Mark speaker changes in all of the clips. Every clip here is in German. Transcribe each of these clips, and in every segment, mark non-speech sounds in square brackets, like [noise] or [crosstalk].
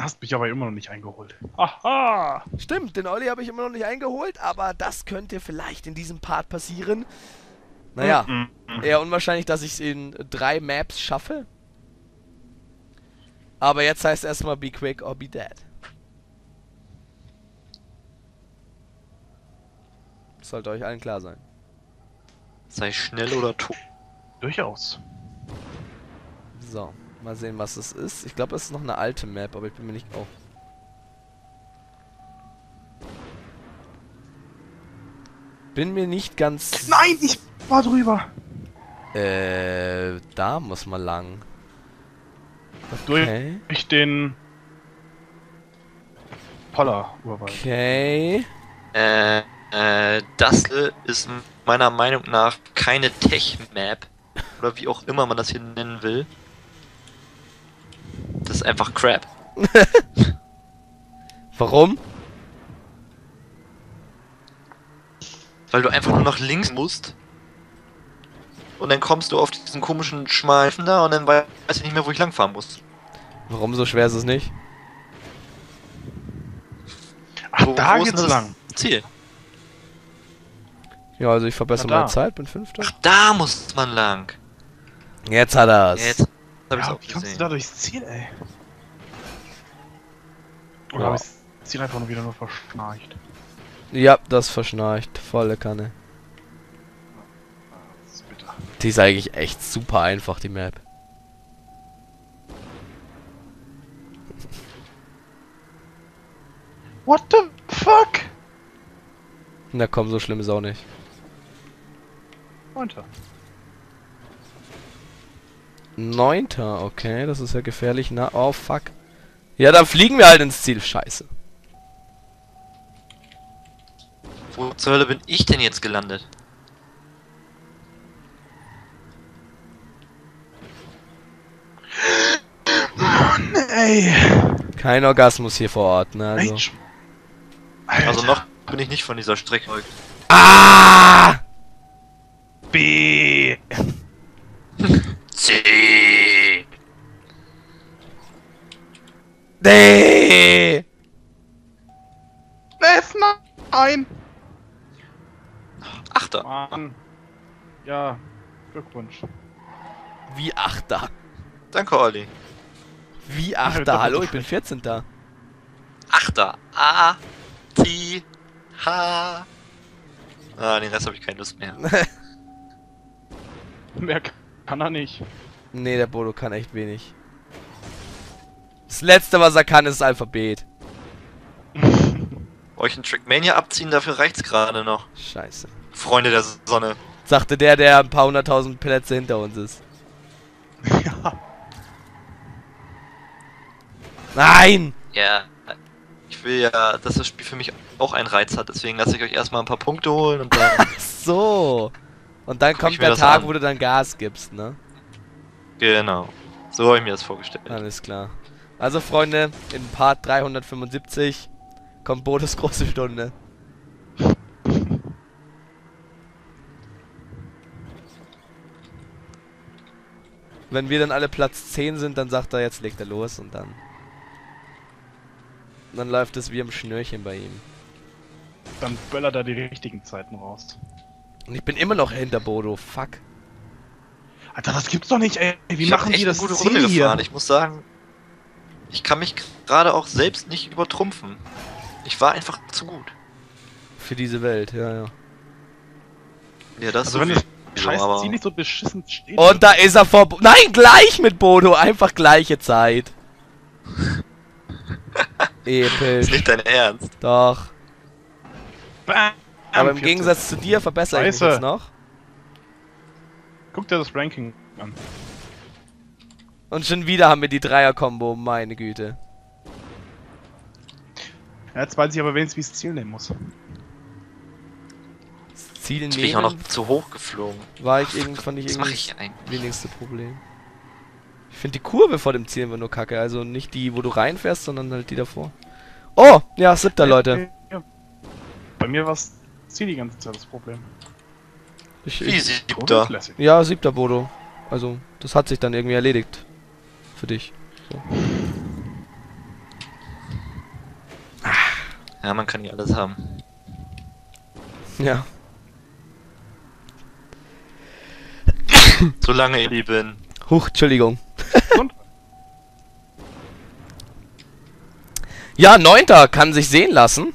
Speaker 1: Hast mich aber immer noch nicht eingeholt. Aha!
Speaker 2: Stimmt, den Olli habe ich immer noch nicht eingeholt, aber das könnte vielleicht in diesem Part passieren. Naja,
Speaker 1: Mm, mm.
Speaker 2: eher unwahrscheinlich, dass ich es in drei Maps schaffe. Aber jetzt heißt erstmal be quick or be dead. Sollte euch allen klar sein.
Speaker 3: Sei schnell oder tot.
Speaker 1: Durchaus.
Speaker 2: So, mal sehen, was es ist. Ich glaube, es ist noch eine alte Map, aber ich bin mir nicht... Oh. Bin mir nicht ganz...
Speaker 1: Nein, ich war drüber.
Speaker 2: Äh, da muss man lang.
Speaker 1: Durch
Speaker 2: Okay.
Speaker 1: den Poller-Urwald.
Speaker 2: Okay.
Speaker 3: Äh, äh, das ist meiner Meinung nach keine Tech-Map. Oder wie auch immer man das hier nennen will. Ist einfach Crap. [laughs]
Speaker 2: Warum?
Speaker 3: Weil du einfach nur nach links musst. Und dann kommst du auf diesen komischen Schmeifen da und dann weiß ich nicht mehr, wo ich langfahren muss.
Speaker 2: Warum so schwer ist es nicht?
Speaker 1: Ach,
Speaker 3: Wo-
Speaker 1: da
Speaker 3: wo
Speaker 1: geht's lang.
Speaker 3: Ziel.
Speaker 2: Ja, also ich verbessere meine Zeit, bin Fünfter.
Speaker 3: Ach, da muss man lang.
Speaker 2: Jetzt hat er's.
Speaker 3: Jetzt hab ich's
Speaker 1: Ja,
Speaker 3: auch
Speaker 1: wie kommst du da durchs Ziel, ey? Oder
Speaker 2: Ja.
Speaker 1: habe ich das Ziel einfach nur wieder nur verschnarcht?
Speaker 2: Ja, das verschnarcht. Volle Kanne.
Speaker 1: Das ist bitter.
Speaker 2: Die ist eigentlich echt super einfach, die Map.
Speaker 1: What the fuck?
Speaker 2: Na komm, so schlimm ist auch nicht.
Speaker 1: Neunter.
Speaker 2: Neunter, okay, das ist ja gefährlich. Na, oh fuck. Ja, dann fliegen wir halt ins Ziel. Scheiße.
Speaker 3: Wo zur Hölle bin ich denn jetzt gelandet?
Speaker 1: Mann, ey.
Speaker 2: Kein Orgasmus hier vor Ort, ne? Also.
Speaker 3: Also noch bin ich nicht von dieser Strecke.
Speaker 2: Ah!
Speaker 1: B.
Speaker 3: C.
Speaker 2: Nee!
Speaker 1: F, nein.
Speaker 3: Achter.
Speaker 1: Mann. Ja, Glückwunsch.
Speaker 2: Wie Achter?
Speaker 3: Danke, Olli.
Speaker 2: Wie Achter? Hallo, ich bin 14. da.
Speaker 3: Achter. A. T. H. Ah, den Rest habe ich keine Lust mehr. [laughs]
Speaker 1: Mehr kann er nicht.
Speaker 2: Nee, der Bodo kann echt wenig. Das letzte, was er kann, ist das Alphabet. [laughs]
Speaker 3: Euch ein Trackmania abziehen, dafür reicht's gerade noch.
Speaker 2: Scheiße.
Speaker 3: Freunde der Sonne.
Speaker 2: Sagte der, der ein paar hunderttausend Plätze hinter uns ist. [laughs]
Speaker 1: ja.
Speaker 2: Nein!
Speaker 3: Ja. Ich will ja, dass das Spiel für mich auch einen Reiz hat, deswegen lasse ich euch erstmal ein paar Punkte holen und dann. [laughs]
Speaker 2: So. Und dann
Speaker 3: Guck
Speaker 2: kommt der Tag,
Speaker 3: an.
Speaker 2: wo du dann Gas gibst, ne?
Speaker 3: genau. So habe ich mir das vorgestellt.
Speaker 2: Alles klar. Also, Freunde, in Part 375 kommt Bodes große Stunde. [laughs] Wenn wir dann alle Platz 10 sind, dann sagt er, jetzt legt er los und dann. Dann läuft es wie am Schnürchen bei ihm.
Speaker 1: Dann böllert er die richtigen Zeiten raus.
Speaker 2: Und ich bin immer noch hinter Bodo, fuck.
Speaker 1: Alter, das gibt's doch nicht, ey. Wie
Speaker 3: ich
Speaker 1: machen die das
Speaker 3: gute
Speaker 1: Ziel
Speaker 3: Runde
Speaker 1: hier?
Speaker 3: gefahren. Ich muss sagen, ich kann mich gerade auch selbst nicht übertrumpfen. Ich war einfach zu gut.
Speaker 2: Für diese Welt, ja, ja.
Speaker 3: Ja, das
Speaker 1: Also wenn
Speaker 3: sowieso,
Speaker 1: das scheiß
Speaker 3: aber-
Speaker 1: Ziel nicht so beschissen steht.
Speaker 2: Und da ist er vor. Bo Nein, gleich mit Bodo, einfach gleiche Zeit. [laughs]
Speaker 3: ist
Speaker 2: Episch.
Speaker 3: nicht dein Ernst.
Speaker 2: Doch.
Speaker 1: Bam,
Speaker 2: Aber im
Speaker 1: 14.
Speaker 2: Gegensatz zu dir verbessere ich mich
Speaker 1: Scheiße.
Speaker 2: jetzt noch.
Speaker 1: Guck dir das Ranking an.
Speaker 2: Und schon wieder haben wir die Dreier-Kombo, meine Güte.
Speaker 1: Ja, jetzt weiß ich aber wenigstens, wie ich das Ziel nehmen muss.
Speaker 2: Das Ziel
Speaker 3: Jetzt bin ich auch
Speaker 2: nehmen
Speaker 3: noch zu hoch geflogen.
Speaker 2: war ich irgendwie, fand ich
Speaker 3: Was
Speaker 2: irgendwie
Speaker 3: mache ich eigentlich?
Speaker 2: das wenigste Problem. Ich finde die Kurve vor dem Ziel immer nur kacke. Also nicht die, wo du reinfährst, sondern halt die davor. Oh, ja, siebter, Leute.
Speaker 1: Bei mir war das Ziel die ganze Zeit das Problem.
Speaker 2: Ich,
Speaker 3: Wie
Speaker 2: ich,
Speaker 3: siebter?
Speaker 2: Ja, siebter Bodo. Also, das hat sich dann irgendwie erledigt. Für dich. So.
Speaker 3: Ja, man kann nicht alles haben.
Speaker 2: Ja.
Speaker 3: Solange ich bin.
Speaker 2: Huch, Entschuldigung.
Speaker 1: Und? [laughs]
Speaker 2: Ja, neunter kann sich sehen lassen.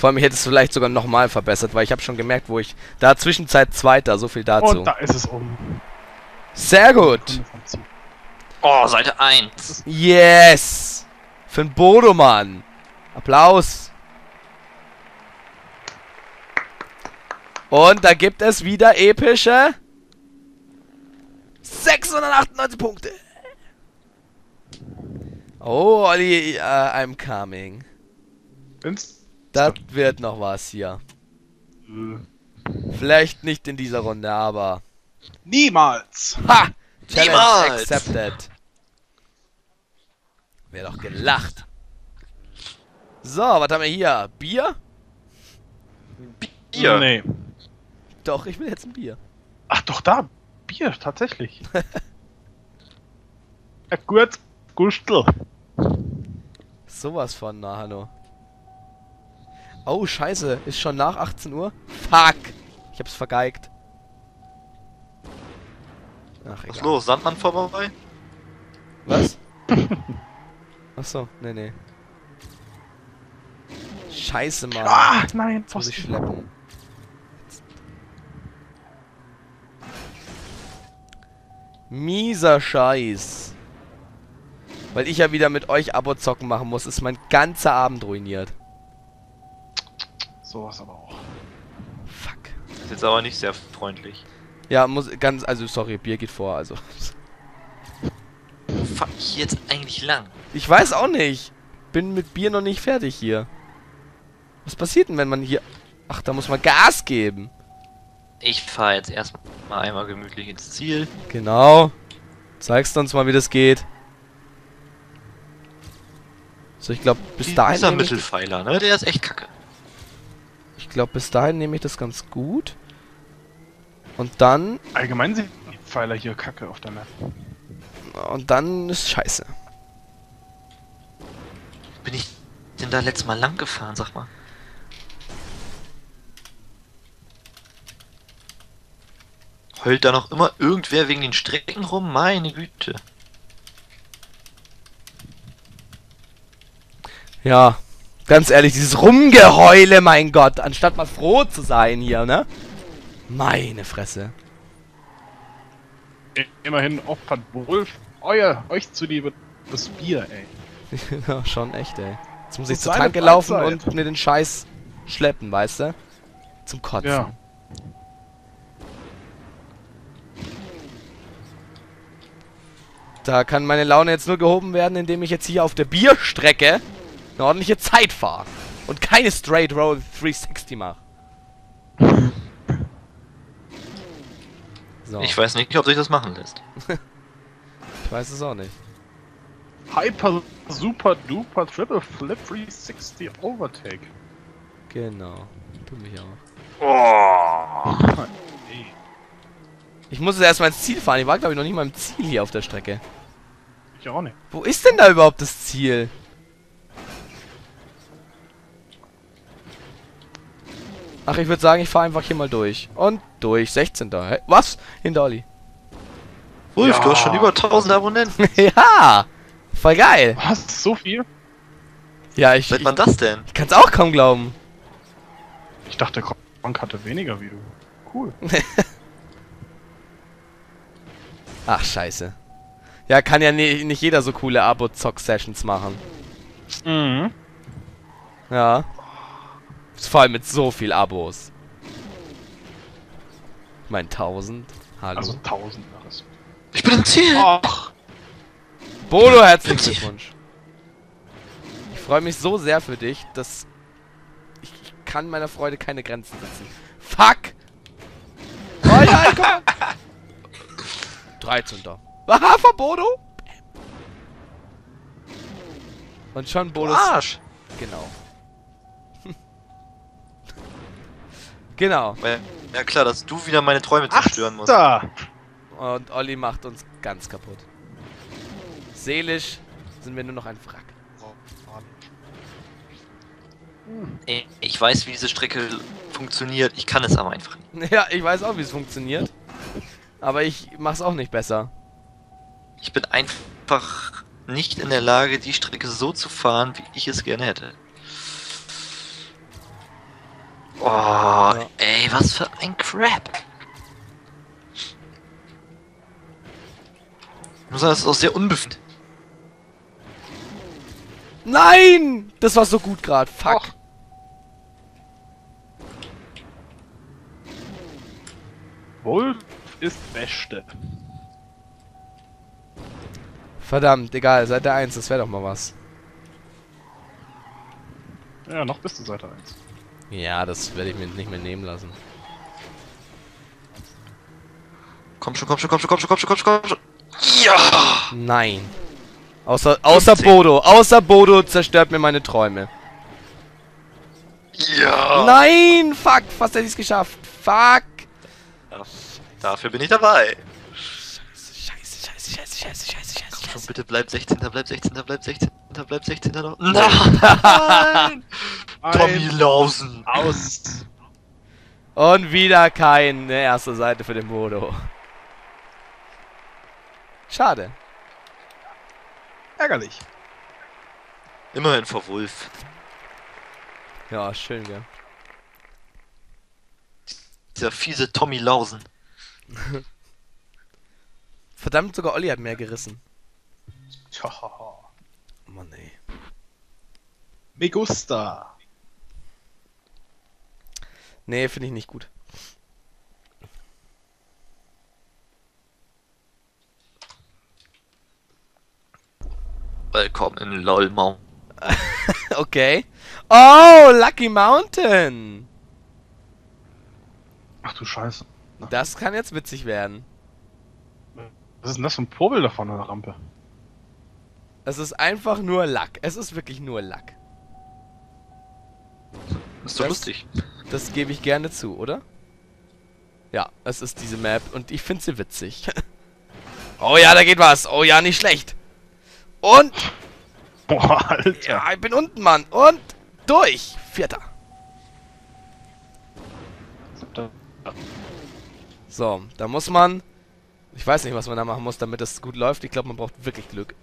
Speaker 2: Vor allem, ich hätte es vielleicht sogar nochmal verbessert, weil ich habe schon gemerkt, wo ich... Da Zwischenzeit Zweiter, so viel dazu.
Speaker 1: Und da ist es um.
Speaker 2: Sehr gut.
Speaker 3: Oh, Seite 1.
Speaker 2: Yes! Für den Bodo, Mann. Applaus. Und da gibt es wieder epische 698 Punkte. Oh, Olli, äh, I'm coming.
Speaker 1: Wenn's.
Speaker 2: Das wird noch was hier.
Speaker 1: Äh,
Speaker 2: Vielleicht nicht in dieser Runde, aber...
Speaker 1: Niemals!
Speaker 2: Ha! Challenge
Speaker 3: Niemals!
Speaker 2: accepted. Wäre doch gelacht. So, was haben wir hier? Bier?
Speaker 3: Bier.
Speaker 1: Nee.
Speaker 2: Doch, ich will jetzt ein Bier.
Speaker 1: Ach doch, da. Bier, tatsächlich. [laughs] ja, gut. Gustel.
Speaker 2: Sowas von, na hallo. Oh, scheiße. Ist schon nach 18 Uhr? Fuck. Ich hab's vergeigt. Ach,
Speaker 3: Was
Speaker 2: egal.
Speaker 3: los? Sandmann vorbei?
Speaker 2: Was? [laughs] Achso, nee, nee. Scheiße, Mann.
Speaker 1: Ah, nein,
Speaker 2: Jetzt muss ich schleppen. Mieser Scheiß. Weil ich ja wieder mit euch Abo-Zocken machen muss, ist mein ganzer Abend ruiniert.
Speaker 1: Sowas aber auch.
Speaker 2: Fuck.
Speaker 3: Das ist jetzt aber nicht sehr freundlich.
Speaker 2: Ja, muss ganz, also sorry, Bier geht vor, also.
Speaker 3: Wo fahr ich jetzt eigentlich lang?
Speaker 2: Ich weiß auch nicht. Bin mit Bier noch nicht fertig hier. Was passiert denn, wenn man hier... Ach, da muss man Gas geben.
Speaker 3: Ich fahre jetzt erstmal einmal gemütlich ins Ziel.
Speaker 2: Genau. Zeigst uns mal, wie das geht. So, ich glaube, bis dahin
Speaker 3: Dieser Mittelpfeiler, ne? Der ist echt kacke.
Speaker 2: Ich glaube, bis dahin nehme ich das ganz gut. Und dann,
Speaker 1: Allgemein sind die Pfeiler hier kacke auf der Map.
Speaker 2: und dann ist scheiße.
Speaker 3: Bin ich denn da letztes Mal lang gefahren, sag mal? Heult da noch immer irgendwer wegen den Strecken rum? Meine Güte.
Speaker 2: Ja, ganz ehrlich, dieses Rumgeheule, mein Gott, anstatt mal froh zu sein hier, ne? Meine Fresse.
Speaker 1: Immerhin opfert wohl euer, euch zuliebe das Bier, ey. [laughs]
Speaker 2: ja, schon echt, ey. Jetzt muss ich zur Tanke laufen
Speaker 1: Freizeit.
Speaker 2: und mir den Scheiß schleppen, weißt du? Zum Kotzen.
Speaker 1: Ja.
Speaker 2: Da kann meine Laune jetzt nur gehoben werden, indem ich jetzt hier auf der Bierstrecke eine ordentliche Zeit fahre. Und keine Straight Roll 360 mache. So,
Speaker 3: Ich weiß nicht, ob sich das machen lässt. [laughs]
Speaker 2: ich weiß es auch nicht.
Speaker 1: Hyper, super, duper, triple flip 360 overtake.
Speaker 2: Genau. Tu mich auch.
Speaker 3: Oh.
Speaker 2: Ich muss jetzt erstmal ins Ziel fahren. Ich war, glaube ich, noch nicht mal im Ziel hier auf der Strecke.
Speaker 1: Ich auch nicht.
Speaker 2: Wo ist denn da überhaupt das Ziel? Ach, ich würde sagen, ich fahre einfach hier mal durch. Und durch. 16. Hä? Was? Hinter Olli.
Speaker 3: Ulf,
Speaker 1: Ja.
Speaker 3: du hast schon über 1000 Abonnenten. [laughs]
Speaker 2: ja! Voll geil.
Speaker 1: Was? So viel?
Speaker 2: Ja, ich,
Speaker 3: Seit
Speaker 2: ich,
Speaker 3: wann das denn?
Speaker 2: ich kann es auch kaum glauben.
Speaker 1: Ich dachte, Gronk hatte weniger wie du. Cool. [laughs]
Speaker 2: Ach, scheiße. Ja, kann ja ni- nicht jeder so coole Abo-Zock-Sessions machen.
Speaker 1: Mhm.
Speaker 2: Ja. Vor allem mit so viel Abos. Ich mein 1000. Hallo.
Speaker 1: Also tausend nach es.
Speaker 3: Ich bin im Ziel.
Speaker 1: Ach,
Speaker 2: Bodo, herzlichen. Glückwunsch. Ich freue mich so sehr für dich, dass ich, ich kann meiner Freude keine Grenzen setzen. Fuck! Oh ja, komm! [laughs] 13. Aha, von Bodo! Und schon
Speaker 3: Du
Speaker 2: Bodos...
Speaker 3: Arsch.
Speaker 2: Genau. Genau.
Speaker 3: Ja, klar, dass du wieder meine Träume zerstören musst.
Speaker 1: da!
Speaker 2: Und Olli macht uns ganz kaputt. Seelisch sind wir nur noch ein Wrack.
Speaker 3: Ey, Ich weiß, wie diese Strecke funktioniert, ich kann es aber einfach nicht. [laughs]
Speaker 2: Ja, ich weiß auch, wie es funktioniert. Aber ich mach's auch nicht besser.
Speaker 3: Ich bin einfach nicht in der Lage, die Strecke so zu fahren, wie ich es gerne hätte. Oh, ey, was für ein Crap. Ich muss sagen, das ist auch sehr unbefriedigend.
Speaker 2: Nein! Das war so gut gerade. Fuck.
Speaker 1: Och. Wolf ist Beste.
Speaker 2: Verdammt, egal, Seite 1, das wäre doch mal was.
Speaker 1: Ja, noch bist du Seite 1.
Speaker 2: Ja, das werde ich mir nicht mehr nehmen lassen.
Speaker 3: Komm schon, komm schon, komm schon, komm schon, komm schon, komm schon, komm schon. Ja!
Speaker 2: Nein. Außer, außer
Speaker 3: 15.
Speaker 2: Bodo. Außer Bodo zerstört mir meine Träume.
Speaker 3: Ja!
Speaker 2: Nein! Fuck! Fast hätte ich es geschafft. Fuck!
Speaker 3: Dafür bin ich dabei.
Speaker 2: Scheiße, scheiße, scheiße, scheiße, scheiße, scheiße,
Speaker 3: Komm schon, bitte bleib 16. Bleib 16. Bleib 16. Bleib 16. noch. Nein! Tommy Lausen.
Speaker 1: Aus.
Speaker 2: Und wieder keine erste Seite für den Bodo. Schade.
Speaker 1: Ärgerlich.
Speaker 3: Immerhin vor Wolf.
Speaker 2: Ja, schön, gell.
Speaker 3: Dieser fiese Tommy Lausen. [laughs]
Speaker 2: Verdammt, sogar Olli hat mehr gerissen.
Speaker 1: Tja.
Speaker 2: Mann, ey.
Speaker 1: Me gusta.
Speaker 2: Nee, finde ich nicht gut.
Speaker 3: Willkommen in Lolmau. [laughs]
Speaker 2: Okay. Oh, Lucky Mountain.
Speaker 1: Ach du Scheiße.
Speaker 2: Das kann jetzt witzig werden.
Speaker 1: Was ist denn das für ein Popel da vorne an der Rampe?
Speaker 2: Es ist einfach nur Lack. Es ist wirklich nur Lack.
Speaker 3: Ist doch
Speaker 2: Das-
Speaker 3: lustig.
Speaker 2: Das gebe ich gerne zu, oder? Ja, es ist diese Map und ich finde sie witzig. [laughs] oh ja, da geht was. Oh ja, nicht schlecht. Und,
Speaker 1: Boah, Alter.
Speaker 2: ja, ich bin unten, Mann. Und durch. Vierter. So, da muss man... Ich weiß nicht, was man da machen muss, damit es gut läuft. Ich glaube, man braucht wirklich Glück.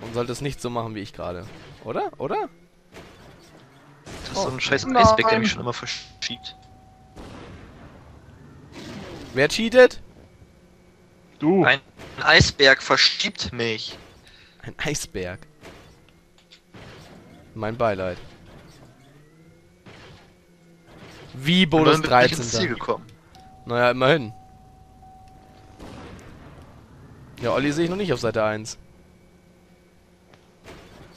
Speaker 2: Man sollte es nicht so machen wie ich gerade. Oder? Oder?
Speaker 3: Ist so ein scheiß
Speaker 1: Nein.
Speaker 3: Eisberg, der mich schon immer verschiebt.
Speaker 2: Wer cheatet?
Speaker 1: Du.
Speaker 3: Ein Eisberg verschiebt mich.
Speaker 2: Ein Eisberg. Mein Beileid. Wie Bonus
Speaker 3: Und dann bin ich
Speaker 2: 13.
Speaker 3: ins Ziel gekommen.
Speaker 2: Naja, immerhin. Ja, Olli sehe ich noch nicht auf Seite 1.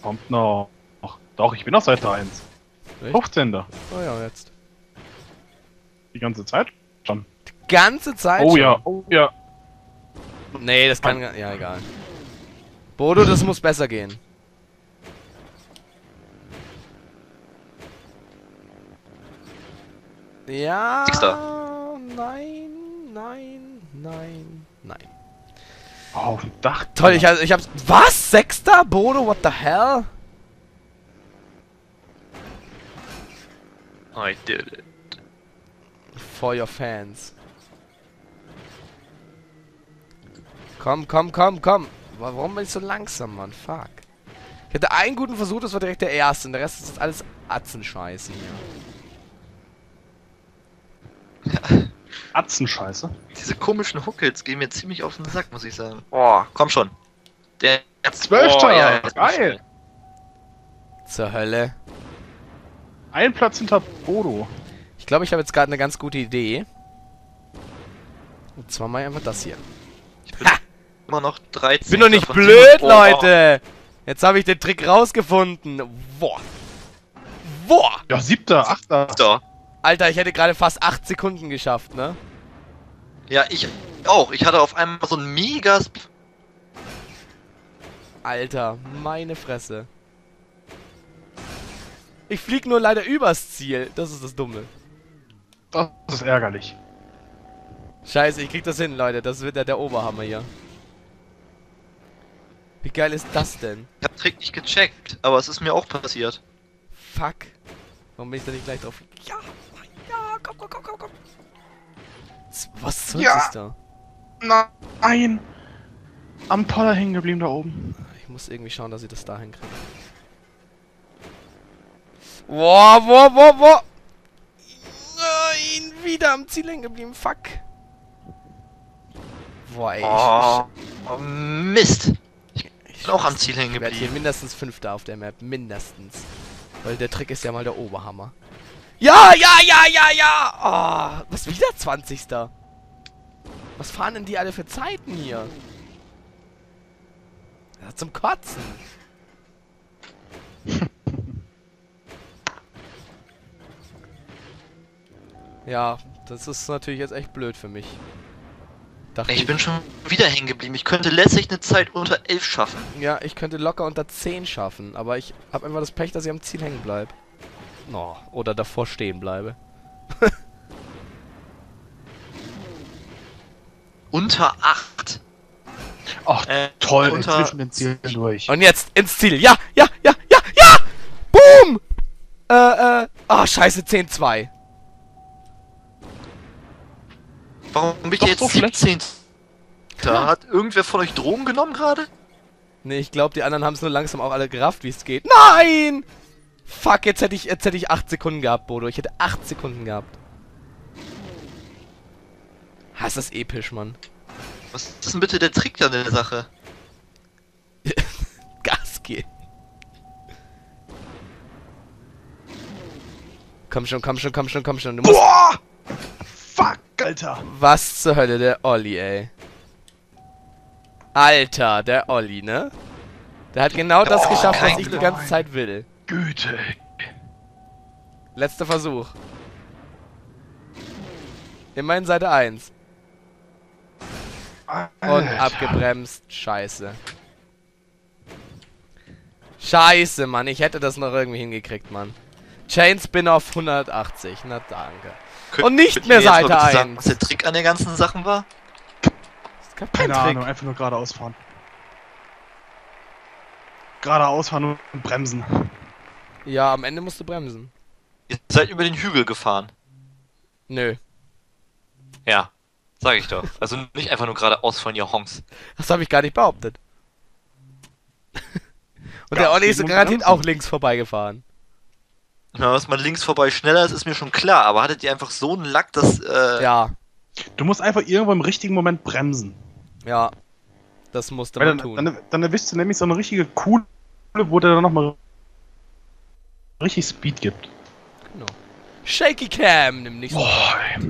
Speaker 1: Kommt noch. Doch, ich bin auf Seite 1.
Speaker 2: Echt?
Speaker 1: 15.
Speaker 2: Oh ja, jetzt.
Speaker 1: Die ganze Zeit schon.
Speaker 2: Ganze Zeit
Speaker 1: Oh
Speaker 2: schon.
Speaker 1: ja, oh ja.
Speaker 2: Nee, das kann... Ja, egal. Bodo, das muss besser gehen. Ja.
Speaker 3: Sechster.
Speaker 2: Nein, nein, nein, nein.
Speaker 1: Oh, auf dem Dach.
Speaker 2: Toll, ich, ich hab's. Was? Sechster? Bodo, what the hell?
Speaker 3: I did it.
Speaker 2: For your fans. Komm, komm, komm, komm. Wa- Warum bin ich so langsam, Mann? Fuck. Ich hatte einen guten Versuch, das war direkt der erste. Und der Rest ist jetzt alles Atzenscheiße hier. [laughs]
Speaker 1: Atzenscheiße.
Speaker 3: Diese komischen Huckels gehen mir ziemlich auf den Sack, muss ich sagen. Oh, komm schon. Der
Speaker 1: Zwölfter.
Speaker 3: Oh, ja,
Speaker 1: Geil.
Speaker 2: Zur Hölle.
Speaker 1: Ein Platz hinter Bodo.
Speaker 2: Ich glaube, ich habe jetzt gerade eine ganz gute Idee. Und zwar mal einfach das hier.
Speaker 3: Ich bin
Speaker 2: Ha!
Speaker 3: immer noch 13.
Speaker 2: Ich bin doch nicht blöd, Leute! Jetzt habe ich den Trick rausgefunden. Boah. Boah.
Speaker 1: Ja, siebter, achter.
Speaker 3: Da.
Speaker 2: Alter, ich hätte gerade fast 8 Sekunden geschafft, ne?
Speaker 3: Ja, ich auch. Ich hatte auf einmal so ein mega.
Speaker 2: Alter, meine Fresse. Ich flieg nur leider übers Ziel. Das ist das Dumme.
Speaker 1: Das ist ärgerlich.
Speaker 2: Scheiße, ich krieg das hin, Leute. Das wird ja der Oberhammer hier. Wie geil ist das denn?
Speaker 3: Ich hab Trick nicht gecheckt, aber es ist mir auch passiert.
Speaker 2: Fuck. Warum bin ich da nicht gleich drauf? Ja, ja, komm, komm, komm, komm, komm. Was soll
Speaker 1: Ja.
Speaker 2: das da?
Speaker 1: Nein! Am Toller hängen geblieben da oben.
Speaker 2: Ich muss irgendwie schauen, dass ich das da hinkriege. Boah, boah, boah, boah. Nein, wieder am Ziel hängen geblieben. Fuck. Boah, ey.
Speaker 3: Oh, oh Mist.
Speaker 2: ich,
Speaker 3: Ich bin auch am Ziel hängen
Speaker 2: Ich werde hier
Speaker 3: geblieben.
Speaker 2: mindestens Fünfter auf der Map. Mindestens. Weil der Trick ist ja mal der Oberhammer. Ja, ja, ja, ja, ja! Oh, was wieder 20. Was fahren denn die alle für Zeiten hier? Ja, zum Kotzen. [laughs] ja, das ist natürlich jetzt echt blöd für mich. Dachte
Speaker 3: Ich bin schon wieder hängen geblieben. Ich könnte letztlich eine Zeit unter 11 schaffen.
Speaker 2: Ja, ich könnte locker unter 10 schaffen, aber ich habe einfach das Pech, dass ich am Ziel hängen bleibe. Oh, oder davor stehen bleibe. [laughs]
Speaker 3: Unter 8.
Speaker 1: Ach,
Speaker 3: Äh,
Speaker 1: toll,
Speaker 3: unter-
Speaker 1: zwischen den Zielen durch.
Speaker 2: Und jetzt ins Ziel. Ja, ja, ja, ja, ja! Boom! Äh, äh. Ah, scheiße, 10-2.
Speaker 3: Warum bin ich
Speaker 1: Doch
Speaker 3: jetzt
Speaker 1: so schlecht.
Speaker 3: 17? Da hat irgendwer von euch Drogen genommen gerade?
Speaker 2: Nee, ich glaube, die anderen haben es nur langsam auch alle gerafft, wie es geht. Nein! Fuck, jetzt hätte ich, jetzt hätte ich 8 Sekunden gehabt, Bodo. Ich hätte 8 Sekunden gehabt. Ha, ist das episch, Mann.
Speaker 3: Was ist denn bitte der Trick an der Sache? [laughs]
Speaker 2: Gas geben. Komm schon, komm schon, komm schon, komm schon. Du musst.
Speaker 1: Boah! Fuck, Alter!
Speaker 2: Was zur Hölle, der Olli, ey. Alter, der Olli, ne? Der hat genau das
Speaker 3: Oh,
Speaker 2: geschafft, was ich die ganze Zeit will.
Speaker 1: Güte.
Speaker 2: Letzter Versuch. Immerhin Seite 1. Und abgebremst. Scheiße. Scheiße, Mann. Ich hätte das noch irgendwie hingekriegt, Mann. Chain Spin-Off 180. Na danke.
Speaker 3: Könnt-
Speaker 2: Und nicht mehr Seite
Speaker 3: bitte sagen,
Speaker 2: 1.
Speaker 3: Was der Trick an der ganzen Sachen war?
Speaker 2: Es gab keinen
Speaker 1: Keine
Speaker 2: Trick.
Speaker 1: Ahnung, einfach nur geradeaus fahren. Geradeaus fahren und bremsen.
Speaker 2: Ja, am Ende musst du bremsen.
Speaker 3: Ihr seid über den Hügel gefahren.
Speaker 2: Nö.
Speaker 3: Ja, sag ich doch. Also nicht einfach nur geradeaus von ihr Honks.
Speaker 2: Das habe ich gar nicht behauptet. [laughs] Und der
Speaker 1: Gas
Speaker 2: Olli ist garantiert auch links vorbeigefahren.
Speaker 3: Ja, dass man links vorbei schneller ist, ist mir schon klar. Aber hattet ihr einfach so einen Lack, dass... Äh,
Speaker 2: Ja,
Speaker 1: Du musst einfach irgendwo im richtigen Moment bremsen.
Speaker 2: ja. Das musste
Speaker 1: Weil
Speaker 2: man
Speaker 1: dann,
Speaker 2: tun.
Speaker 1: dann, dann erwischst du nämlich so eine richtige coole, wo der dann nochmal richtig Speed gibt.
Speaker 2: Shaky Cam, nimm nicht so.
Speaker 1: Boah, ey.